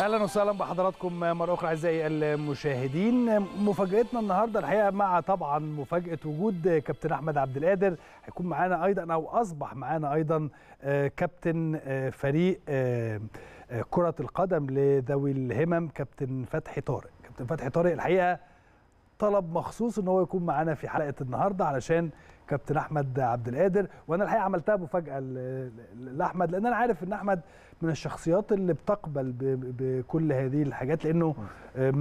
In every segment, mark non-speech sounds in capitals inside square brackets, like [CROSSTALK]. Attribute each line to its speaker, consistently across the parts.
Speaker 1: أهلا وسهلا بحضراتكم مرة أخرى أعزائي المشاهدين. مفاجأتنا النهارده الحقيقة مع طبعا مفاجأة وجود كابتن أحمد عبد القادر. هيكون معانا أيضا أو أصبح معانا أيضا كابتن فريق كرة القدم لذوي الهمم كابتن فتحي طارق. كابتن فتحي طارق الحقيقة طلب مخصوص إن هو يكون معانا في حلقة النهارده علشان كابتن أحمد عبد القادر وأنا الحقيقة عملتها مفاجأة لأحمد لأن أنا عارف إن أحمد من الشخصيات اللي بتقبل بكل هذه الحاجات لأنه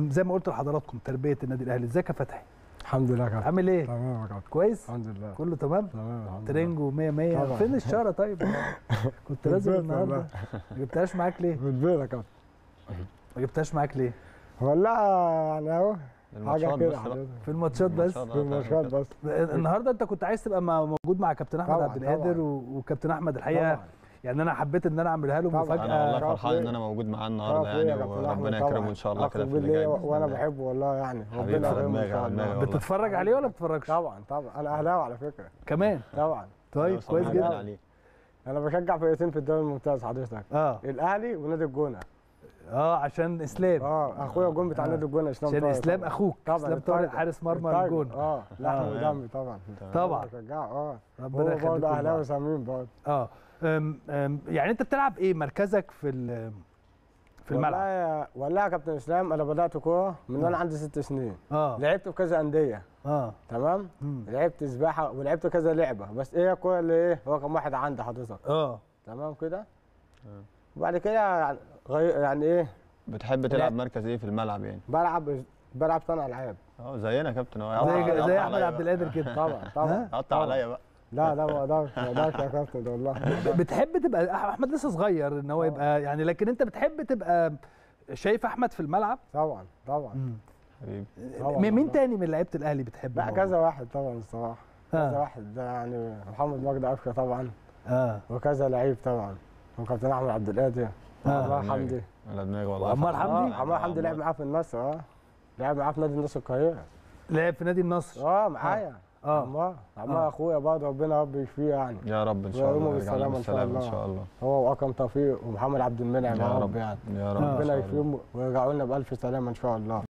Speaker 1: زي ما قلت لحضراتكم تربية النادي الأهلي. ازيك يا فتحي؟
Speaker 2: الحمد لله كابتن.
Speaker 1: عامل إيه؟
Speaker 2: تمام يا كابتن.
Speaker 1: كويس؟
Speaker 2: الحمد لله.
Speaker 1: كله تمام؟
Speaker 2: تمام
Speaker 1: ترنجو 100 100
Speaker 2: طبعا.
Speaker 1: فين الشارة طيب؟ [LAUGHS] كنت لازم النهارده. ما جبتهاش معاك ليه؟
Speaker 2: في البيت يا كابتن.
Speaker 1: ما جبتهاش معاك ليه؟
Speaker 2: والله يعني أهو
Speaker 3: حاجة
Speaker 2: كده.
Speaker 1: في الماتشات بس.
Speaker 2: في الماتشات بس
Speaker 1: النهارده انت كنت عايز تبقى موجود مع كابتن
Speaker 2: أحمد
Speaker 1: عبد القادر وكابتن أحمد
Speaker 2: الحقيقة.
Speaker 1: يعني أنا حبيت إن أنا أعملها له
Speaker 2: طبعا.
Speaker 1: مفاجأة
Speaker 3: أنا والله فرحان
Speaker 2: إن.
Speaker 3: أنا موجود معاه النهارده يعني وربنا
Speaker 2: طبعا.
Speaker 3: يكرمه إن شاء الله كده في اللي جاي وأنا.
Speaker 2: بحبه والله يعني ربنا يكرمه.
Speaker 1: بتتفرج عليه ولا بتتفرجش
Speaker 2: طبعا طبعا أنا أهلاوي على فكرة
Speaker 1: كمان
Speaker 2: طبعا
Speaker 1: طيب
Speaker 3: أيوة،
Speaker 1: كويس جدا.
Speaker 2: أنا بشجع فرقتين في الدوري الممتاز حضرتك
Speaker 1: آه
Speaker 2: الأهلي ونادي الجونة
Speaker 1: آه عشان اسلام.
Speaker 2: آه اخويا الجون بتاع
Speaker 1: آه.
Speaker 2: نادي الجونة إسلام
Speaker 1: عشان اسلام. أخوك
Speaker 2: طبعا
Speaker 1: إسلام طارق. حارس مرمى. الجون
Speaker 2: آه لحم
Speaker 1: آه.
Speaker 2: ودمي طبعا.
Speaker 1: طبعا.
Speaker 2: آه.
Speaker 1: ربنا
Speaker 2: هو
Speaker 1: يخليكم
Speaker 2: برضه
Speaker 1: أهلاوي.
Speaker 2: صميم برضه.
Speaker 1: آه. يعني أنت بتلعب إيه؟ مركزك في ال- في الملعب.
Speaker 2: والله والله يا كابتن إسلام أنا بدأت كورة من وأنا عندي ست سنين.
Speaker 1: آه.
Speaker 2: لعبت في كذا أندية.
Speaker 1: آه.
Speaker 2: تمام؟
Speaker 1: مم.
Speaker 2: لعبت سباحة ولعبت كذا لعبة. بس إيه الكورة اللي إيه؟ رقم واحد عندي حضرتك.
Speaker 1: آه.
Speaker 2: تمام كده؟ وبعد كده يعني غي... يعني إيه؟
Speaker 3: بتحب تلعب مركز إيه في الملعب يعني؟
Speaker 2: بلعب بلعب صانع ألعاب.
Speaker 3: آه زينا يا كابتن. اهو
Speaker 1: زي زي
Speaker 3: أحمد
Speaker 1: عبد. القادر كده
Speaker 2: طبعا طبعا. [LAUGHS]
Speaker 3: قطع عليا بقى.
Speaker 2: لا لا ما أقدرش ما أقدرش يا كابتن ده والله. [LAUGHS]
Speaker 1: بتحب تبقى أحمد لسه صغير إن هو يبقى يعني لكن أنت بتحب تبقى شايف أحمد في الملعب؟
Speaker 2: طبعا طبعا.
Speaker 3: حبيبي.
Speaker 1: مين. تاني من لعيبة الأهلي بتحب
Speaker 2: لا كذا واحد طبعا الصراحة. كذا. واحد ده يعني محمد مجدي عفشه طبعا.
Speaker 1: آه
Speaker 2: وكذا لعيب طبعا. وكابتن أحمد عبد القادر.
Speaker 1: آه.
Speaker 2: وعمار حمدي.
Speaker 3: على دماغي والله.
Speaker 1: وعمار
Speaker 3: فرحان.
Speaker 1: حمدي؟
Speaker 2: عمار حمدي لعب معاه في النصر آه. لعب معاه في نادي النصر القاهره
Speaker 1: لعب في نادي النصر؟
Speaker 2: آه معايا.
Speaker 1: آه.
Speaker 2: عمار. عمار
Speaker 1: آه.
Speaker 2: أخويا برضه ربنا رب يشفيه يعني.
Speaker 3: يا رب إن شاء الله.
Speaker 2: بالسلامة إن شاء
Speaker 3: بالسلامة إن
Speaker 2: الله.
Speaker 3: شاء الله.
Speaker 2: هو وأكرم توفيق ومحمد عبد المنعم
Speaker 3: يا رب.
Speaker 2: يعني.
Speaker 3: يا رب. إن
Speaker 2: ربنا
Speaker 3: الله.
Speaker 2: يشفيهم ويرجعوا لنا بألف سلامة إن شاء الله.